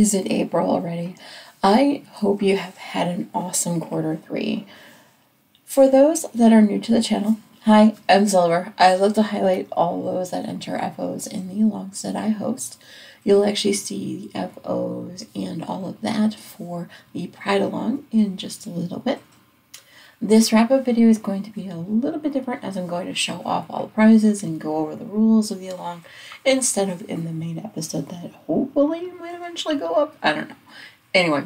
is it April already? I hope you have had an awesome quarter three. For those that are new to the channel, hi, I'm Silver. I love to highlight all those that enter FOs in the alongs that I host. You'll actually see the FOs and all of that for the Pride Along in just a little bit. This wrap up video is going to be a little bit different as I'm going to show off all the prizes and go over the rules of the along instead of in the main episode that hopefully might eventually go up. I don't know. Anyway,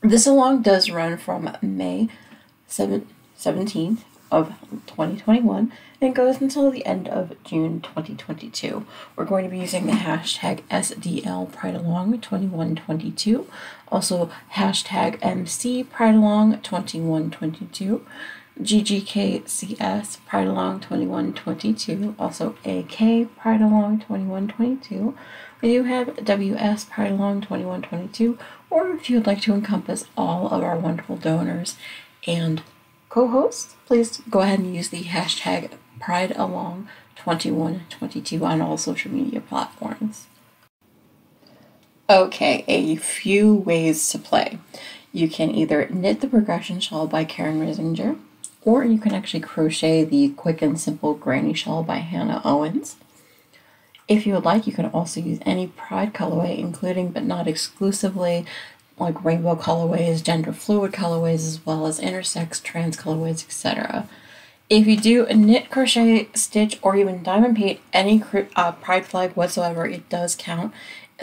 this along does run from May 7, 17th of 2021 and goes until the end of June 2022. We're going to be using the hashtag SDL Pride Along 2122, also hashtag MC Pride Along 2122. GGKCS Pride Along 2122, also AK Pride Along 2122. We do have WS Pride Along 2122, or if you would like to encompass all of our wonderful donors and co hosts, please go ahead and use the hashtag PrideAlong2122 on all social media platforms. Okay, a few ways to play. You can either knit the progression shawl by Karen Risinger, or you can actually crochet the quick and simple granny shawl by Hannah Owens. If you would like, you can also use any pride colorway, including but not exclusively like rainbow colorways, gender fluid colorways, as well as intersex, trans colorways, etc. If you do a knit, crochet, stitch, or even diamond paint any uh, pride flag whatsoever, it does count.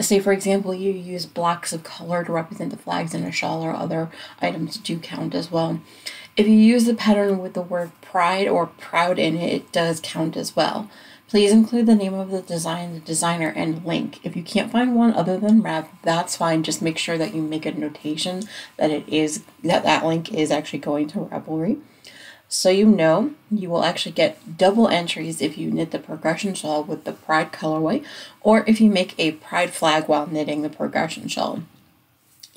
Say, for example, you use blocks of color to represent the flags in a shawl or other items do count as well. If you use the pattern with the word pride or proud in it, it does count as well. Please include the name of the design, the designer, and link. If you can't find one other than Rev, that's fine. Just make sure that you make a notation that it is that that link is actually going to Ravelry. So you know you will actually get double entries if you knit the progression shawl with the pride colorway or if you make a pride flag while knitting the progression shawl.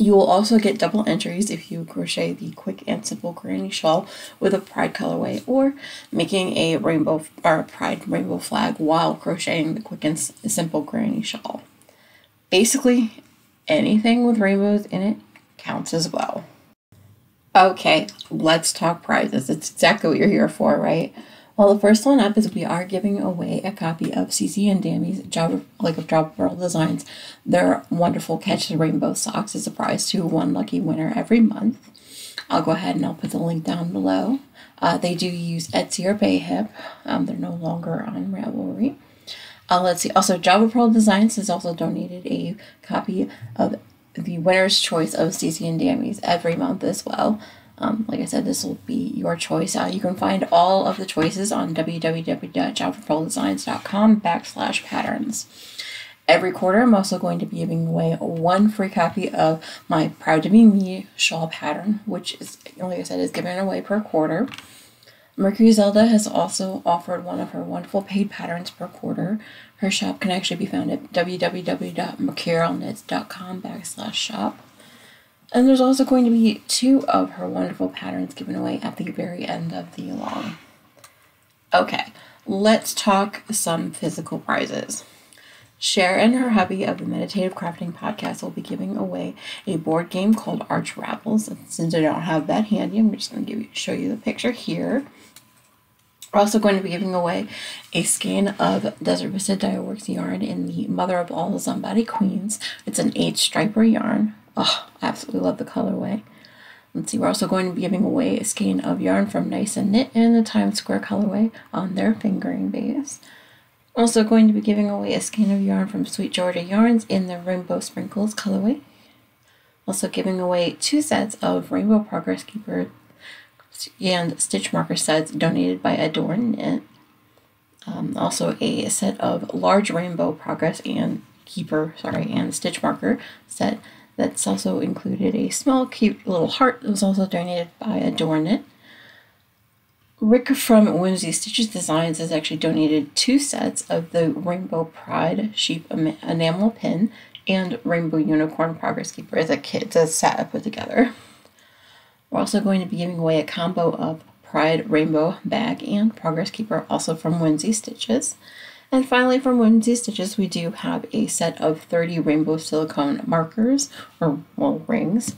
You will also get double entries if you crochet the quick and simple granny shawl with a pride colorway or making a rainbow or pride rainbow flag while crocheting the quick and simple granny shawl. Basically, anything with rainbows in it counts as well. Okay, let's talk prizes. It's exactly what you're here for, right? Well, the first one up is we are giving away a copy of CC and Dammy's Java, like of JavaPurl Designs. Their wonderful Catch the Rainbow socks is a prize to one lucky winner every month. I'll go ahead and I'll put the link down below. Uh, they do use Etsy or Payhip. Um, they're no longer on Ravelry. Uh, let's see. Also, JavaPurl Designs has also donated a copy of the winner's choice of CC and Dammy's every month as well. Um, like I said, this will be your choice. Uh, you can find all of the choices on www.javapurldesigns.com backslash patterns. Every quarter, I'm also going to be giving away one free copy of my Proud to Be Me shawl pattern, which is, like I said, is given away per quarter. Mercury Zelda has also offered one of her wonderful paid patterns per quarter. Her shop can actually be found at www.mercurialknits.com backslash shop. And there's also going to be two of her wonderful patterns given away at the very end of the long. Okay, let's talk some physical prizes. Cher and her hubby of the Meditative Crafting Podcast will be giving away a board game called Arch Ravels. Since I don't have that handy, I'm just going to show you the picture here. We're also going to be giving away a skein of Desert Vista Dyeworks yarn in the Mother of All Zombody Queens. It's an eight striper yarn. Oh, I absolutely love the colorway. Let's see, we're also going to be giving away a skein of yarn from Nice and Knit in the Times Square colorway on their fingering base. Also going to be giving away a skein of yarn from Sweet Georgia Yarns in the Rainbow Sprinkles colorway. Also giving away two sets of Rainbow Progress Keeper and stitch marker sets donated by AdoreKnit. Um, also a set of large rainbow progress and keeper, sorry, and stitch marker set that's also included a small cute little heart that was also donated by AdoreKnit. Rick from WhimzeeStitches Designs has actually donated two sets of the Rainbow Pride Sheep Enamel Pin and Rainbow Unicorn Progress Keeper as a kit, it's a set I put together. We're also going to be giving away a combo of Pride Rainbow Bag and Progress Keeper, also from WhimzeeStitches. And finally from WhimzeeStitches, we do have a set of 30 rainbow silicone markers, or well, rings,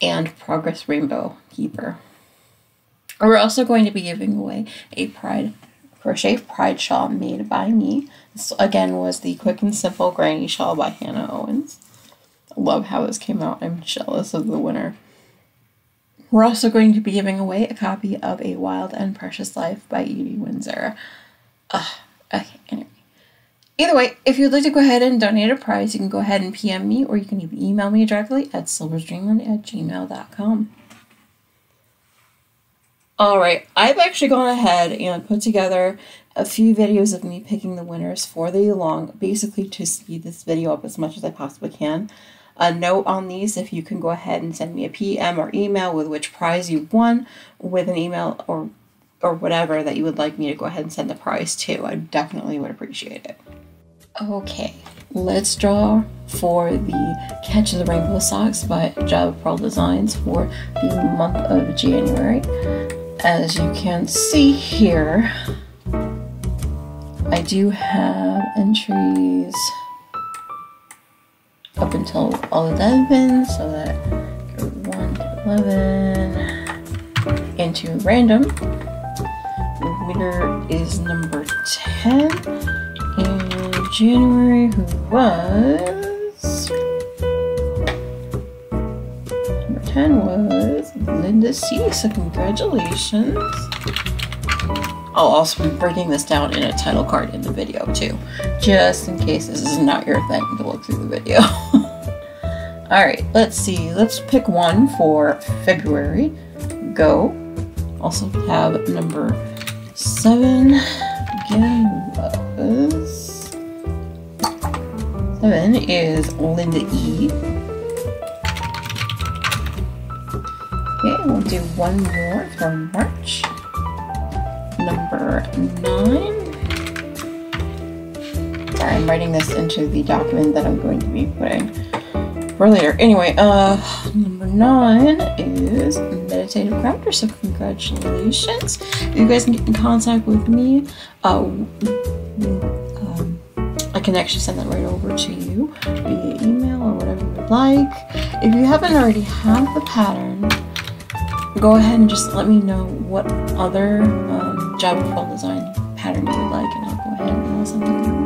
and Progress Rainbow Keeper. We're also going to be giving away a Pride Crochet Pride Shawl made by me. This again was the Quick and Simple Granny Shawl by Hannah Owens. I love how this came out. I'm jealous of the winner. We're also going to be giving away a copy of A Wild and Precious Life by Edie Windsor. Ugh, okay, anyway. Either way, if you'd like to go ahead and donate a prize, you can go ahead and PM me or you can even email me directly at silversdreamland at gmail.com. Alright, I've actually gone ahead and put together a few videos of me picking the winners for the long, basically to speed this video up as much as I possibly can. A note on these if you can go ahead and send me a PM or email with which prize you won with an email or or whatever that you would like me to go ahead and send the prize to. I definitely would appreciate it. Okay, let's draw for the Catch of the Rainbow Socks by JavaPurl Designs for the month of January. As you can see here, I do have entries up until 11, so that go 1 to 11 into random. The winner is number 10 in January, who was. Number 10 was Linda C. So, congratulations. I'll also be breaking this down in a title card in the video too, just in case this is not your thing to look through the video. Alright, let's see. Let's pick one for February. Go. Also have number seven. Again, was... Seven is Linda E. Okay, we'll do one more for March number nine. Sorry, I'm writing this into the document that I'm going to be putting for later. Anyway, uh, number nine is Meditative Crafter, so congratulations. You guys can get in contact with me. Uh, um, I can actually send that right over to you via email or whatever you'd like. If you haven't already have the pattern, go ahead and just let me know what other um, Java design pattern you would like, and I'll go ahead and I'll send it your.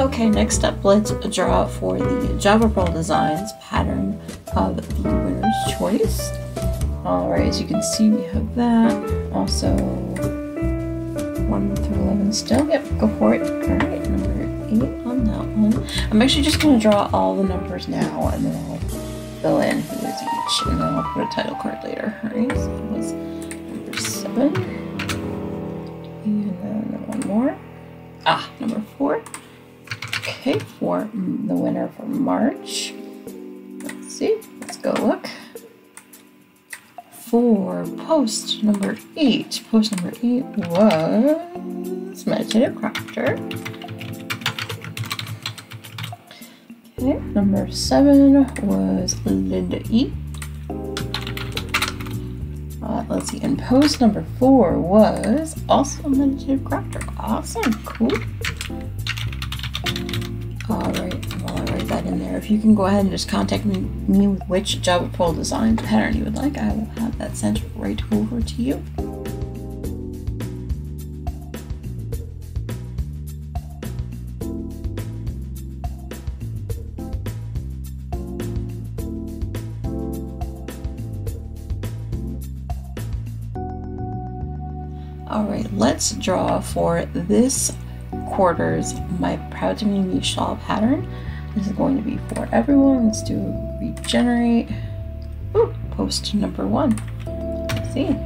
Okay, next up, let's draw for the JavaPurl Designs pattern of the winner's choice. Alright, as you can see, we have that. Also, 1 through 11 still. Yep, go for it. Alright, number 8 on that one. I'm actually just going to draw all the numbers now, and then I'll fill in who is each, and then I'll put a title card later. Alright, so it was number 7. And then one more. Ah, number 4. Okay, for the winner for March. Let's see. Let's go look. For post number eight, post number eight was Meditative Crafter. Okay, number seven was Linda E. Uh, let's see, and post number four was also Meditative Crafter. Awesome, cool. Alright, while I write that in there, if you can go ahead and just contact me, me with which JavaPurl design pattern you would like, I will have that sent right over to you. Alright, let's draw for this quarters my Proud to Be Me shawl pattern. This is going to be for everyone. Let's do regenerate. Ooh, post number one. Let's see.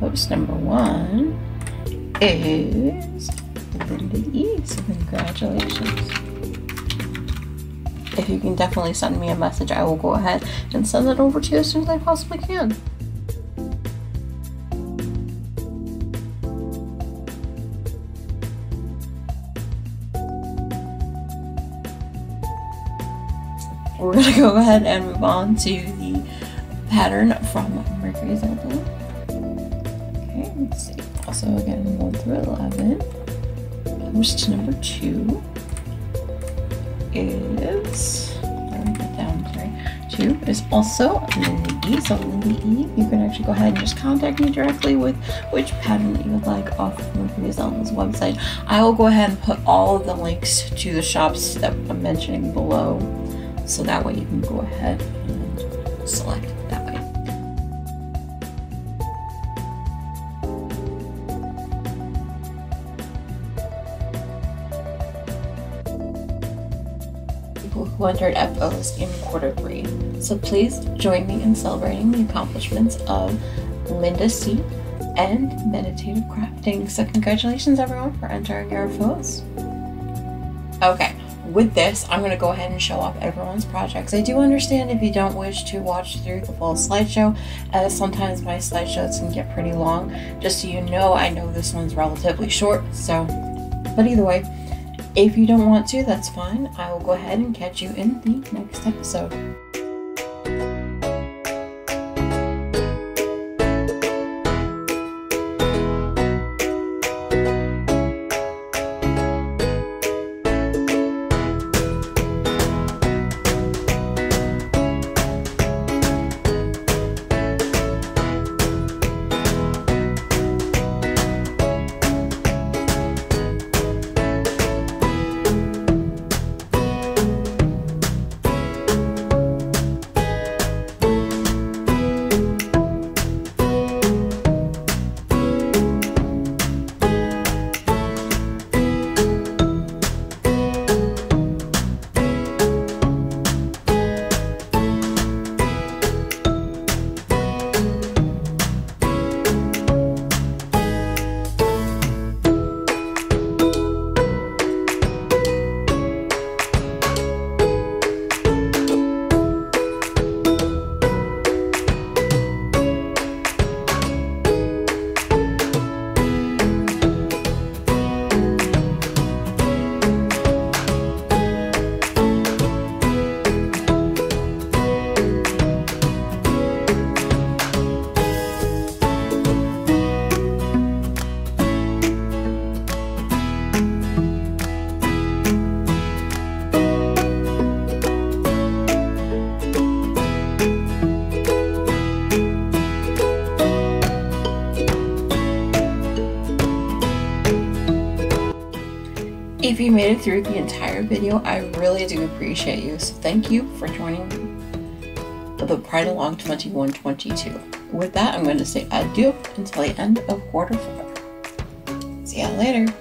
Post number one is Linda E. So congratulations. If you can definitely send me a message, I will go ahead and send it over to you as soon as I possibly can. We're gonna go ahead and move on to the pattern from Mercury Zelda. Okay, let's see. Also, again, 1 through 11. Post number 2 is down sorry. Two is also Lindy E. So Lindy E, you can actually go ahead and just contact me directly with which pattern that you would like off of Mercury Zelda's website. I will go ahead and put all of the links to the shops that I'm mentioning below, so that way you can go ahead and select that way. people who entered FOs in quarter three. So please join me in celebrating the accomplishments of Linda C and Meditative Crafting. So congratulations everyone for entering your FOs. Okay, with this, I'm going to go ahead and show off everyone's projects. I do understand if you don't wish to watch through the full slideshow, as sometimes my slideshows can get pretty long. Just so you know, I know this one's relatively short, so, but either way, if you don't want to, that's fine. I will go ahead and catch you in the next episode. Made it through the entire video, I really do appreciate you. So thank you for joining the Pride Along 2122. With that, I'm going to say adieu until the end of quarter four. See ya later.